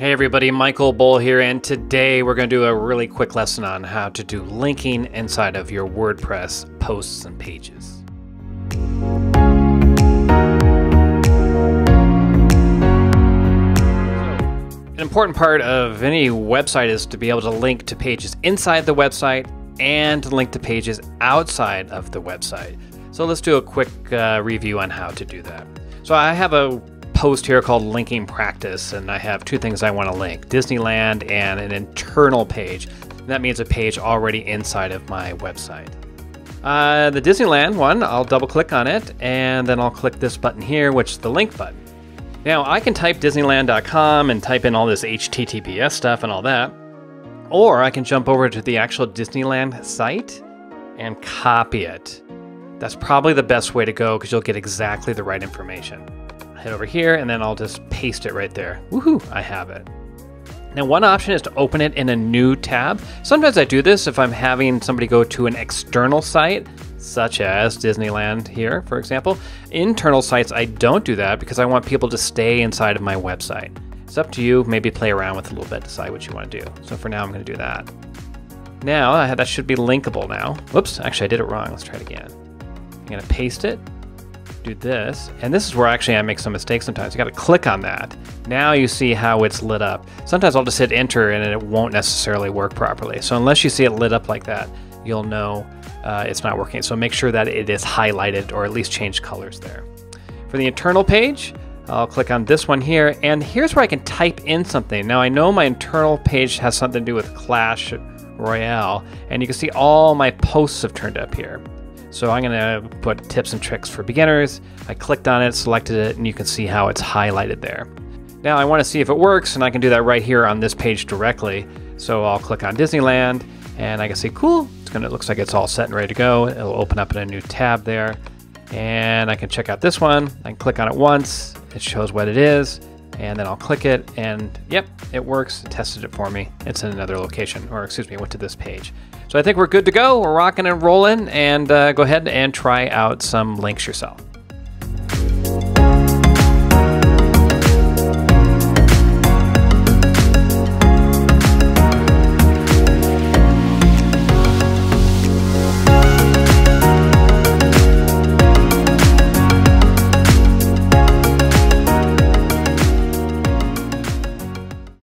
Hey everybody, Michael Boll here, and today we're going to do a really quick lesson on how to do linking inside of your WordPress posts and pages. An important part of any website is to be able to link to pages inside the website and link to pages outside of the website. So let's do a quick uh, review on how to do that. So I have a post here called Linking Practice, and I have two things I want to link Disneyland and an internal page. That means a page already inside of my website. Uh, the Disneyland one, I'll double click on it, and then I'll click this button here, which is the link button. Now, I can type Disneyland.com and type in all this HTTPS stuff and all that, or I can jump over to the actual Disneyland site and copy it. That's probably the best way to go because you'll get exactly the right information head over here, and then I'll just paste it right there. Woohoo, I have it. Now, one option is to open it in a new tab. Sometimes I do this if I'm having somebody go to an external site, such as Disneyland here, for example. Internal sites, I don't do that because I want people to stay inside of my website. It's up to you, maybe play around with it a little bit, decide what you want to do. So for now, I'm going to do that. Now, that should be linkable now. Whoops, actually I did it wrong. Let's try it again. I'm to paste it, do this, and this is where actually I make some mistakes sometimes. You got to click on that. Now you see how it's lit up. Sometimes I'll just hit enter and it won't necessarily work properly. So unless you see it lit up like that, you'll know uh, it's not working. So make sure that it is highlighted or at least change colors there. For the internal page, I'll click on this one here, and here's where I can type in something. Now I know my internal page has something to do with Clash Royale, and you can see all my posts have turned up here. So I'm gonna put tips and tricks for beginners. I clicked on it, selected it, and you can see how it's highlighted there. Now I wanna see if it works, and I can do that right here on this page directly. So I'll click on Disneyland, and I can see, cool, it's gonna, it looks like it's all set and ready to go. It'll open up in a new tab there. And I can check out this one. I can click on it once, it shows what it is, and then I'll click it, and yep, it works. It tested it for me. It's in another location, or excuse me, went to this page. So I think we're good to go. We're rocking and rolling, and uh, go ahead and try out some links yourself.